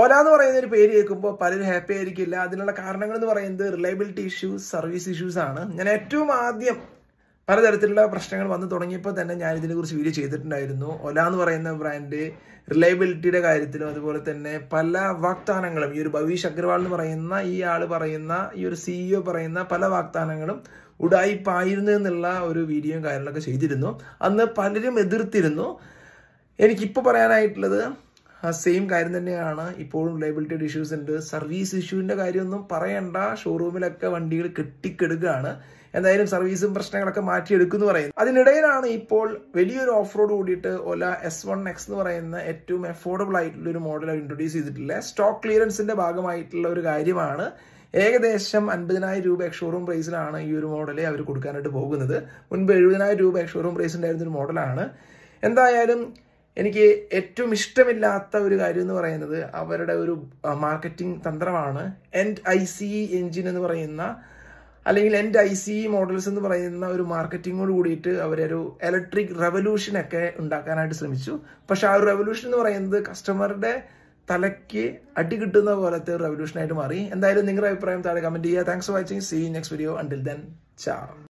ഒല എന്ന് പറയുന്ന ഒരു പേര് കേൾക്കുമ്പോൾ പലരും ഹാപ്പി ആയിരിക്കില്ല. അതിനുള്ള കാരണങ്ങൾ എന്ന് പറയുന്നത് റിലയബിലിറ്റി ഇഷ്യൂസ് സർവീസ് ഇഷ്യൂസ് ആണ്. ഞാൻ ഏറ്റവും ആദ്യം പലതരത്തിലുള്ള പ്രശ്നങ്ങൾ വന്നു തുടങ്ങിയപ്പോൾ തന്നെ ഞാൻ ഇതിനെക്കുറിച്ച് വീഡിയോ ചെയ്തിട്ടുണ്ടായിരുന്നു. ഒല എന്ന് പറയുന്ന ബ്രാൻഡ് റിലയബിലിറ്റിയുടെ കാര്യത്തിലും അതുപോലെ തന്നെ പല വാഗ്ദാനങ്ങളും ഈ ഒരു ഭവീഷ് അഗർവാൾ എന്ന് പറയുന്ന ഈ ആൾ പറയുന്ന ഈ ഒരു സിഇഒ പറയുന്ന പല വാഗ്ദാനങ്ങളും ഉടായിപ്പായിരുന്നു എന്നുള്ള ഒരു വീഡിയോയും കാര്യങ്ങളൊക്കെ ചെയ്തിരുന്നു. അന്ന് പലരും എതിർത്തിരുന്നു. എനിക്കിപ്പോൾ പറയാനായിട്ടുള്ളത് സെയിം കാര്യം തന്നെയാണ് ഇപ്പോഴും ലൈബിലിറ്റി ഇഷ്യൂസ് ഉണ്ട്. സർവീസ് ഇഷ്യൂവിന്റെ കാര്യമൊന്നും പറയണ്ട. ഷോറൂമിലൊക്കെ വണ്ടികൾ കെട്ടിക്കെടുക്കുകയാണ്. എന്തായാലും സർവീസും പ്രശ്നങ്ങളൊക്കെ മാറ്റിയെടുക്കുന്നു പറയുന്നത് അതിനിടയിലാണ് ഇപ്പോൾ വലിയൊരു ഓഫ് റോഡ് കൂടിയിട്ട് ഒല എസ് വൺ എക്സ് എന്ന് പറയുന്ന ഏറ്റവും അഫോർഡബിൾ ആയിട്ടുള്ള ഒരു മോഡൽ ഇൻട്രൊഡ്യൂസ് ചെയ്തിട്ടില്ല. സ്റ്റോക്ക് ക്ലിയറൻസിന്റെ ഭാഗമായിട്ടുള്ള ഒരു കാര്യമാണ്. ഏകദേശം അൻപതിനായിരം രൂപ ഷോറൂം പ്രൈസിലാണ് ഈ ഒരു മോഡൽ അവർ കൊടുക്കാനായിട്ട് പോകുന്നത്. മുൻപ് എഴുപതിനായിരം രൂപ ഷോറൂം പ്രൈസ് ഉണ്ടായിരുന്ന ഒരു മോഡലാണ് എന്തായാലും എനിക്ക് ഏറ്റവും ഇഷ്ടമില്ലാത്ത ഒരു കാര്യം എന്ന് പറയുന്നത് അവരുടെ ഒരു മാർക്കറ്റിംഗ് തന്ത്രമാണ്. എൻഡ് ഐ സി എഞ്ചിൻ എന്ന് പറയുന്ന അല്ലെങ്കിൽ എൻഡ് ഐ സി മോഡൽസ് എന്ന് പറയുന്ന ഒരു മാർക്കറ്റിങ്ങോട് കൂടിയിട്ട് അവരൊരു ഇലക്ട്രിക് റെവല്യൂഷനൊക്കെ ഉണ്ടാക്കാനായിട്ട് ശ്രമിച്ചു. പക്ഷെ ആ ഒരു റെവല്യൂഷൻ എന്ന് പറയുന്നത് കസ്റ്റമറുടെ തലയ്ക്ക് അടി കിട്ടുന്ന പോലത്തെ റെവല്യൂഷനായിട്ട് മാറി. എന്തായാലും നിങ്ങളുടെ അഭിപ്രായം താഴെ കമന്റ് ചെയ്യുക. Thanks for watching see next video until then ചാ